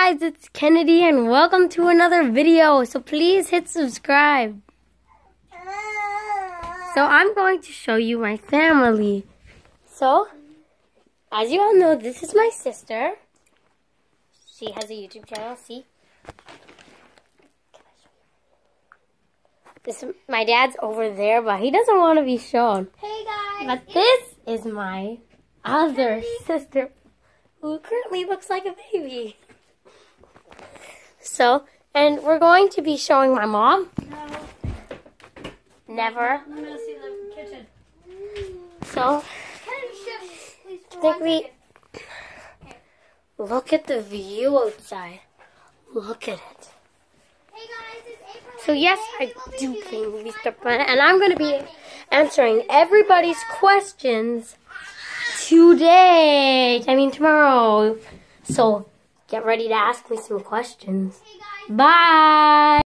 guys, it's Kennedy and welcome to another video. So please hit subscribe. So I'm going to show you my family. So, as you all know, this is my sister. She has a YouTube channel, see? This my dad's over there, but he doesn't want to be shown. Hey guys. But this is my other sister who currently looks like a baby. So, and we're going to be showing my mom. No. Never. I'm gonna see the kitchen. So, Kennedy, shift, I think we look at the view outside. Look at it. Hey guys, it's April. So yes, I we will be do clean Mr. Minecraft Planet, and I'm going to be answering everybody's questions today. I mean tomorrow. So get ready to ask me some questions. Hey. Bye.